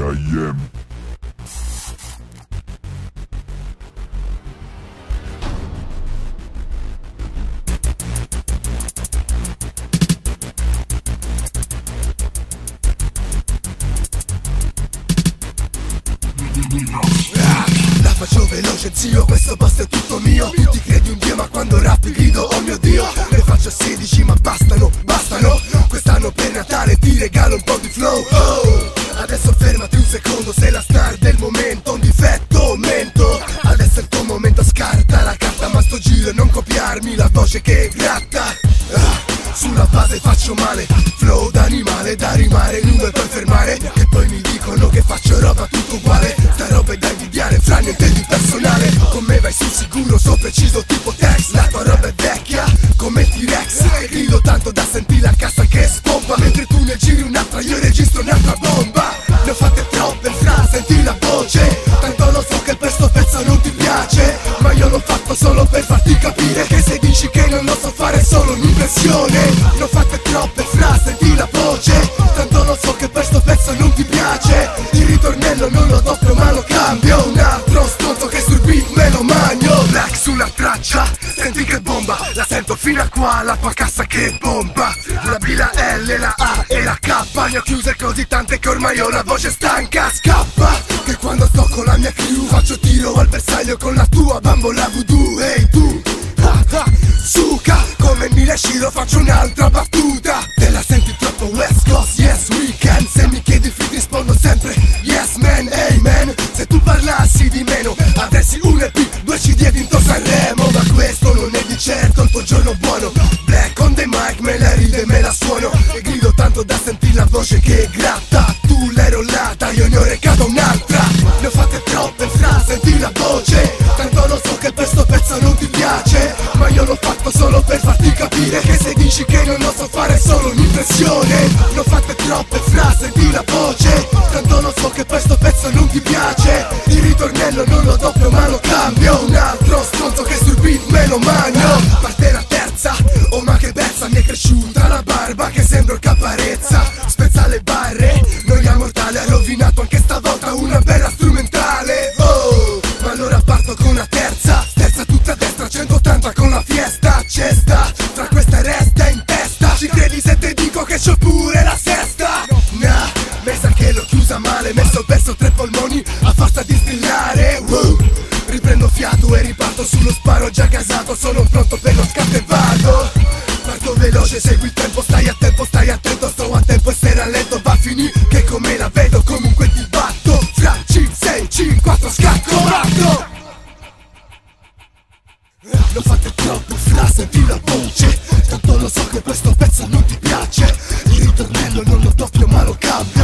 B.I.M. La faccio veloce zio, questo posto è tutto mio ti credi un dio ma quando rappi grido oh mio dio Ne faccio copiarmi la voce che gratta. Ah, Sulla base faccio male. Flow d'animale da rimare mi puoi fermare. Che poi mi dicono che faccio roba tutto uguale. Sta roba è da invidiare fra niente di personale. Con me vai sul sicuro, so preciso tipo Tex La tua roba è vecchia come T-Rex. E grido tanto da sentire la cassa che spompa Mentre tu ne giri un'altra io registro un'altra bomba. Ne ho fatte troppe fra, senti la voce. Tanto lo so che per sto pezzo non tua cassa che bomba. La B, la L, la A e la K. Ne ho chiuse così tante che ormai ho la voce stanca. Scappa, che quando sto con la mia crew Faccio tiro al bersaglio con la tua bambola voodoo. Ehi tu, ah, ah, suca Come Mila Shiro faccio un'altra battuta. Te la senti troppo West certo il tuo giorno buono. Black on the mic, me la ride me la suono. E grido tanto da sentire la voce che gratta. Tu l'hai rollata, io ne ho recata un'altra. Ne ho fatte troppe fra, senti la voce. Tanto lo so che per sto pezzo non ti piace Ma io l'ho fatto solo per farti capire Che se dici che non lo so fare è solo un'impressione. Ne ho fatte troppe fra, senti la voce. Tanto lo so che per sto chiusa male Messo verso tre polmoni a forza di strillare Woo, riprendo fiato e riparto sullo sparo già casato Sono pronto per lo scatto e vado. Parto veloce, segui il tempo, stai a tempo, stai attento Sto a tempo e se rallento va a finire che come la vedo comunque ti batto. Fra 5, 6, 5, 4, scacco, batto L'ho fatte troppo fra, senti la voce. Tanto lo so che questo pezzo non ti piace. Il ritornello non lo doppio ma lo cambio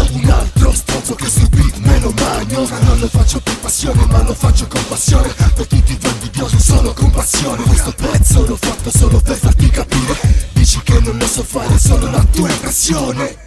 faccio con passione. Per tutti i tuoi invidiosi solo con passione. Questo pezzo l'ho fatto solo per farti capire. Dici che non lo so fare, solo la tua impressione